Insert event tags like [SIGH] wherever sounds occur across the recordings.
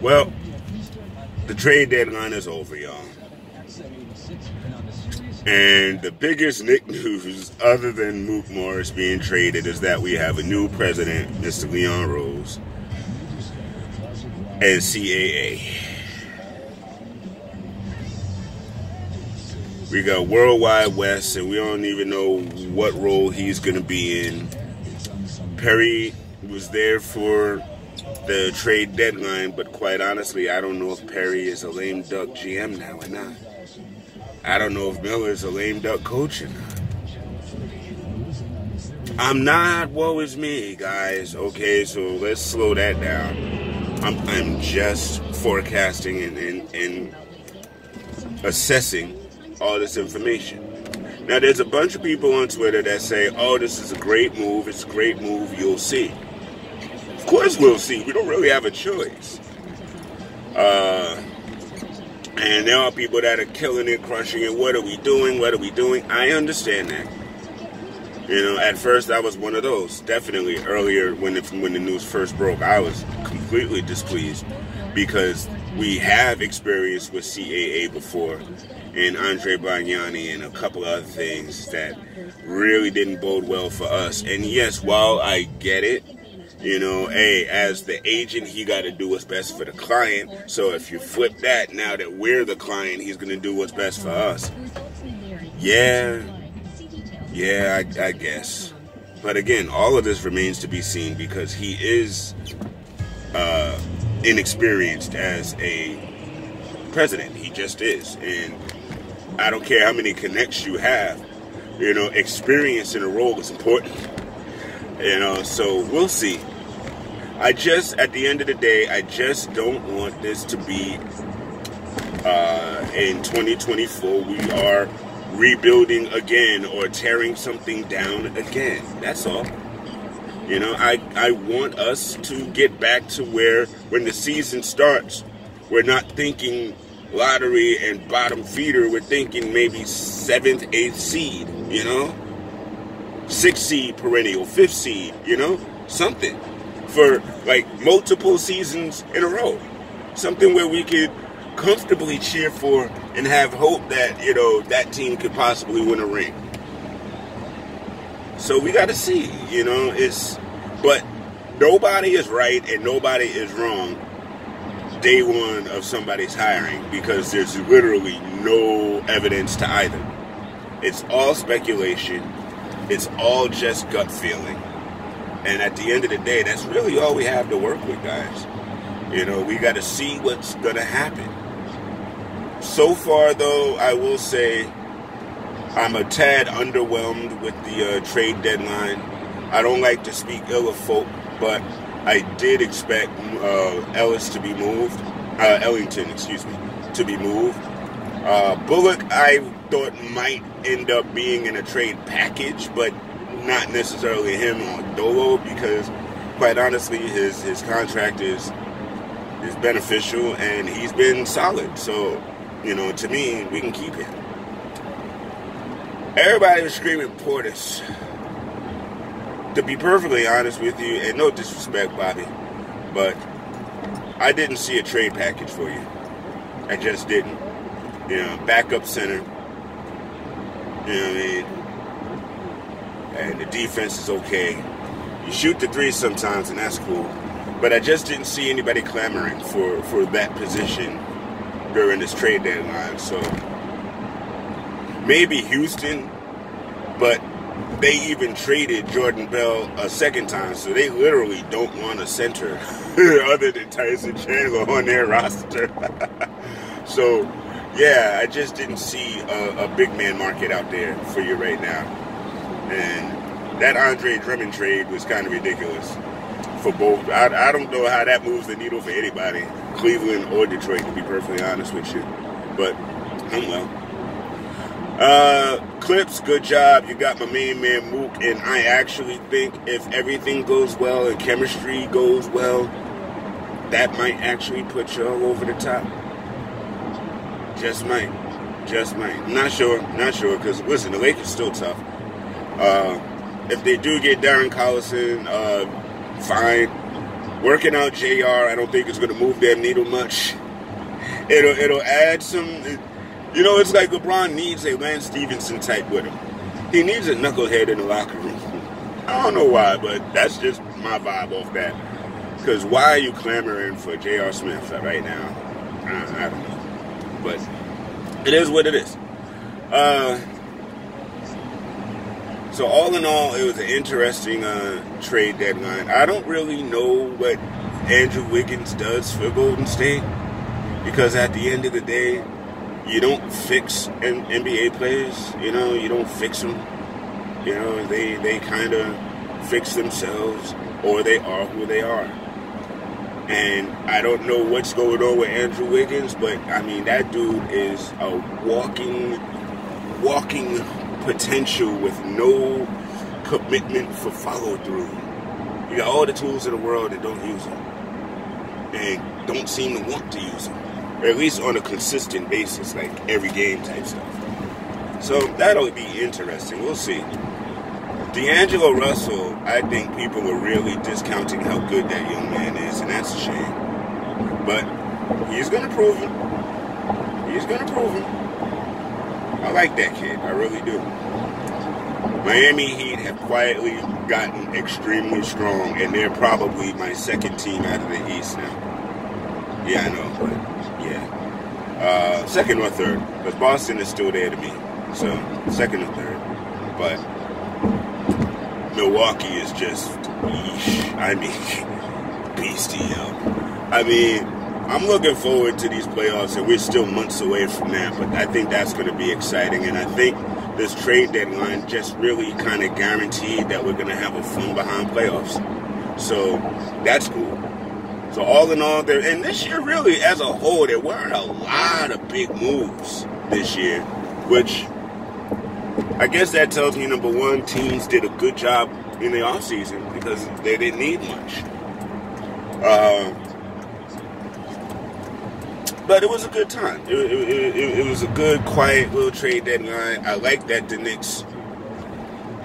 Well, the trade deadline is over, y'all. And the biggest Knick news, other than Mook Morris being traded, is that we have a new president, Mr. Leon Rose, and CAA. We got World Wide Wes, and we don't even know what role he's going to be in. Perry was there for the trade deadline, but quite honestly, I don't know if Perry is a lame duck GM now or not. I don't know if Miller is a lame duck coach or not. I'm not, woe is me, guys. Okay, so let's slow that down. I'm, I'm just forecasting and, and, and assessing all this information. Now, there's a bunch of people on Twitter that say, oh, this is a great move, it's a great move, you'll see. Course, we'll see. We don't really have a choice. Uh, and there are people that are killing it, crushing it. What are we doing? What are we doing? I understand that. You know, at first I was one of those. Definitely earlier when the, when the news first broke, I was completely displeased because we have experience with CAA before and Andre Bargnani and a couple other things that really didn't bode well for us. And yes, while I get it, you know, hey, as the agent, he got to do what's best for the client. So if you flip that, now that we're the client, he's going to do what's best for us. Yeah, yeah, I, I guess. But again, all of this remains to be seen because he is uh, inexperienced as a president. He just is. And I don't care how many connects you have, you know, experience in a role is important. You know, so we'll see. I just, at the end of the day, I just don't want this to be uh, in 2024. We are rebuilding again or tearing something down again. That's all. You know, I, I want us to get back to where when the season starts, we're not thinking lottery and bottom feeder. We're thinking maybe seventh, eighth seed, you know? Sixth seed perennial, fifth seed, you know? Something for like multiple seasons in a row. Something where we could comfortably cheer for and have hope that, you know, that team could possibly win a ring. So we got to see, you know, it's, but nobody is right and nobody is wrong day one of somebody's hiring because there's literally no evidence to either. It's all speculation, it's all just gut feeling. And at the end of the day, that's really all we have to work with, guys. You know, we got to see what's going to happen. So far, though, I will say I'm a tad underwhelmed with the uh, trade deadline. I don't like to speak ill of folk, but I did expect uh, Ellis to be moved, uh, Ellington, excuse me, to be moved. Uh, Bullock, I thought might end up being in a trade package, but not necessarily him on Dolo because, quite honestly, his his contract is is beneficial and he's been solid. So, you know, to me, we can keep him. Everybody was screaming Portis. To be perfectly honest with you, and no disrespect, Bobby, but I didn't see a trade package for you. I just didn't. You know, backup center. You know what I mean? And the defense is okay. You shoot the three sometimes, and that's cool. But I just didn't see anybody clamoring for, for that position during this trade deadline. So maybe Houston, but they even traded Jordan Bell a second time, so they literally don't want a center [LAUGHS] other than Tyson Chandler on their roster. [LAUGHS] so, yeah, I just didn't see a, a big man market out there for you right now. And that Andre Drummond trade was kind of ridiculous for both. I, I don't know how that moves the needle for anybody, Cleveland or Detroit, to be perfectly honest with you. But I'm well. Uh, Clips, good job. You got my main man Mook, and I actually think if everything goes well and chemistry goes well, that might actually put y'all over the top. Just might. Just might. Not sure. Not sure. Because, listen, the Lakers still tough. Uh, if they do get Darren Collison, uh, fine. Working out JR, I don't think it's going to move that needle much. It'll it'll add some. You know, it's like LeBron needs a Lance Stephenson type with him. He needs a knucklehead in the locker room. I don't know why, but that's just my vibe off that. Because why are you clamoring for J.R. Smith right now? I, I, don't know. But it is what it is. Uh, so all in all, it was an interesting uh, trade deadline. I don't really know what Andrew Wiggins does for Golden State because at the end of the day, you don't fix NBA players. You know, you don't fix them. You know, they they kind of fix themselves, or they are who they are. And I don't know what's going on with Andrew Wiggins, but I mean that dude is a walking, walking potential with no commitment for follow through. You got all the tools in the world that don't use them, and don't seem to want to use them, or at least on a consistent basis, like every game type stuff. So that'll be interesting. We'll see. D'Angelo Russell, I think people are really discounting how good that young man is, and that's a shame. But he's going to prove it. He's going to prove it. I like that kid. I really do. Miami Heat have quietly gotten extremely strong, and they're probably my second team out of the East now. Yeah, I know, but yeah. Uh, second or third, but Boston is still there to me. So, second or third. But Milwaukee is just, I mean, [LAUGHS] bestial. I mean, I'm looking forward to these playoffs, and we're still months away from that, but I think that's going to be exciting. And I think this trade deadline just really kind of guaranteed that we're going to have a fun behind playoffs. So that's cool. So all in all, there and this year really as a whole, there weren't a lot of big moves this year, which I guess that tells me number one, teams did a good job in the offseason because they didn't need much. Uh, but it was a good time. It, it, it, it, was a good, quiet little trade deadline. I like that the Knicks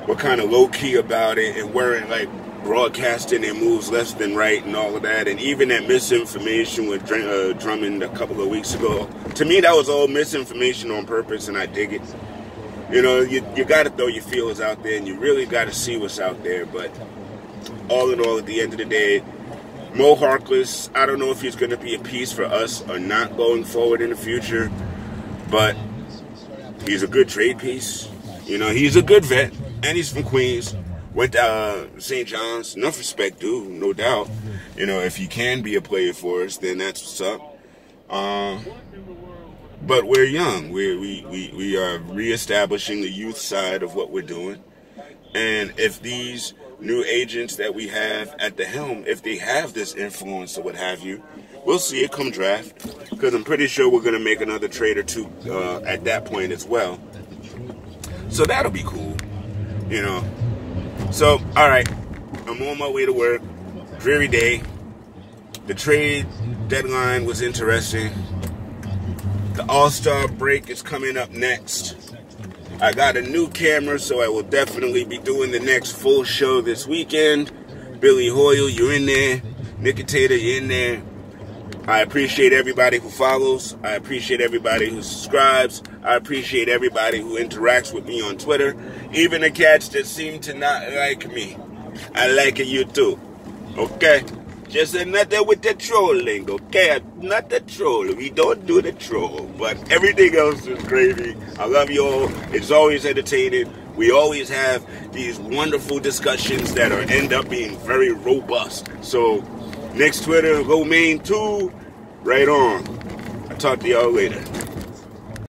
were kind of low key about it and weren't like broadcasting their moves left and right and all of that. And even that misinformation with uh, Drummond a couple of weeks ago, to me, that was all misinformation on purpose, and I dig it. You know, you, you got to throw your feelers out there and you really got to see what's out there. But all in all, at the end of the day, Moe Harkless, I don't know if he's going to be a piece for us or not going forward in the future, but he's a good trade piece. You know, he's a good vet, and he's from Queens. Went to uh, St. John's. Enough respect, dude, no doubt. You know, if he can be a player for us, then that's what's up. Uh, but we're young. We're, we, we, we are reestablishing the youth side of what we're doing. And if these new agents that we have at the helm, if they have this influence or what have you, we'll see it come draft. Because I'm pretty sure we're going to make another trade or two uh, at that point as well. So that'll be cool, you know. So, all right, I'm on my way to work. Dreary day. The trade deadline was interesting. The All Star break is coming up next. I got a new camera, so I will definitely be doing the next full show this weekend. Billy Hoyle, you're in there. Nicotata, you're in there. I appreciate everybody who follows. I appreciate everybody who subscribes. I appreciate everybody who interacts with me on Twitter. Even the cats that seem to not like me. I like you too. Okay? Just another with the trolling, okay? Not the troll. We don't do the troll. But everything else is gravy. I love you all. It's always entertaining. We always have these wonderful discussions that are end up being very robust. So next Twitter, Romaine 2, right on. I'll talk to y'all later.